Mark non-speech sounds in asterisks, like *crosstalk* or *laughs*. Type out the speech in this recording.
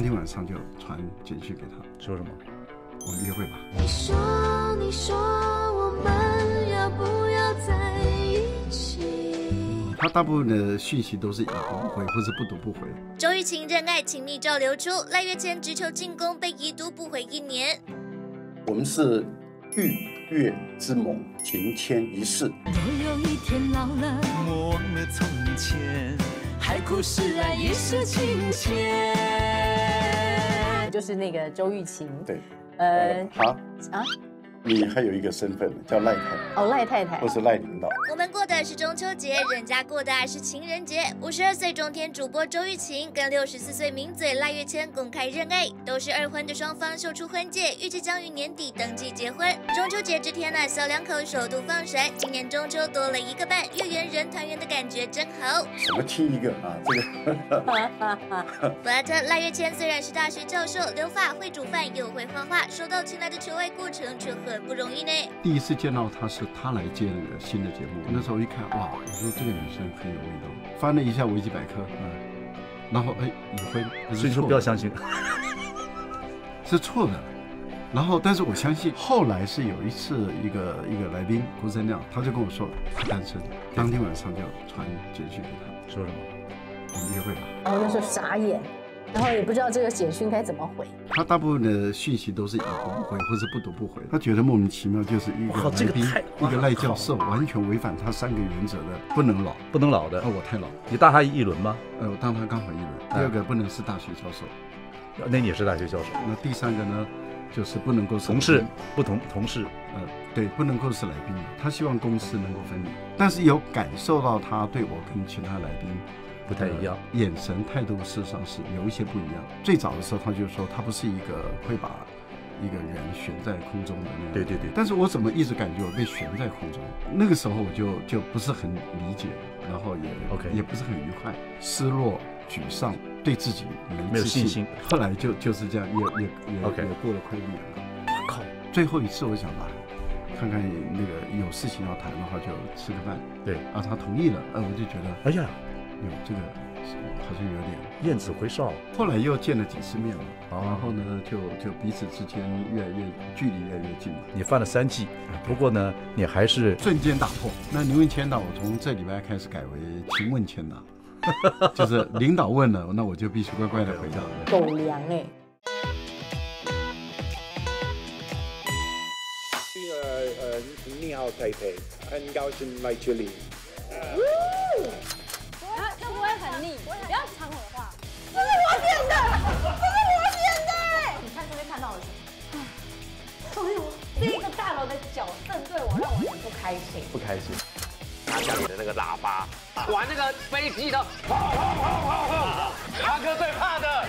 当天晚上就传简讯给他，说什么？我们约会吧。你说，你说我们要不要在一起？他大部分的讯息都是已读不回，或是不读不回。周玉琴认爱情密照流出，赖月谦直球进攻被已读不回一年。我们是玉月之盟，情牵一世。若有一天老了，莫忘了从前，海枯石烂一世情牵。就是那个周玉琴，对，呃好。啊，你还有一个身份叫赖太太，哦赖太太或，是赖领导。我们过的是中秋节，人家过的是情人节。五十二岁中天主播周玉琴跟六十四岁名嘴赖月谦公开认爱，都是二婚的双方秀出婚戒，预计将于年底登记结婚。中秋节这天呢，小两口首度放闪，今年中秋多了一个伴，月圆人团圆的感觉真好。什么亲一个啊？这个 *laughs* *laughs* But 赖月谦虽然是大学教授，留发会煮饭又会画画，收到青睐的求爱过程却很不容易呢。第一次见到他是他来接那个新的节目，那时候一看，哇，我说这个女生很有味道。翻了一下维基百科，嗯，然后哎，已婚，所以说不要相信。*laughs* 是错的。然后，但是我相信后来是有一次一个一个来宾郭三亮，他就跟我说他单身，当天晚上就传简讯给他，说什么？我们约会吧。然后那时候傻眼，然后也不知道这个简讯该怎么回。他大部分的讯息都是已读不回，或是不读不回。他觉得莫名其妙，就是一哇个来宾这个太，一个赖教授，完全违反他三个原则的，不能老，不能老的啊，。我太老，你大他一轮吗？呃，我当他刚好一轮。第二个不能是大学教授，那你也是大学教授，那第三个呢，就是不能够是同事不同同事，呃，对，不能够是来宾。他希望公司能够分离，但是有感受到他对我跟其他来宾不太一样。呃眼神态度事实上是有一些不一样。最早的时候，他就说他不是一个会把一个人悬在空中的那样。对对对但是我怎么一直感觉我被悬在空中？那个时候我就就不是很理解，然后也 OK 也不是很愉快，失落、沮丧，对自己没自信心。后来就就是这样，也也也 OK 也过了快一年了。我靠！最后一次我想吧，看看那个有事情要谈的话，就吃个饭。对啊，他同意了，呃，我就觉得哎呀，有这个是好像有点。燕子回哨，后来又见了几次面了，哦然后呢，就就彼此之间越来越距离越来越近了，你犯了三忌，不过呢，你还是瞬间打破。那您问签到，我从这礼拜开始改为请问签到，*laughs* 就是领导问了，那我就必须乖乖的回答。狗粮哎、呃呃，你好，太太，很高兴来这里。啊，开心。不开心。拿家里的那个喇叭，玩那个飞机的，轰轰轰轰轰！阿哥最怕的，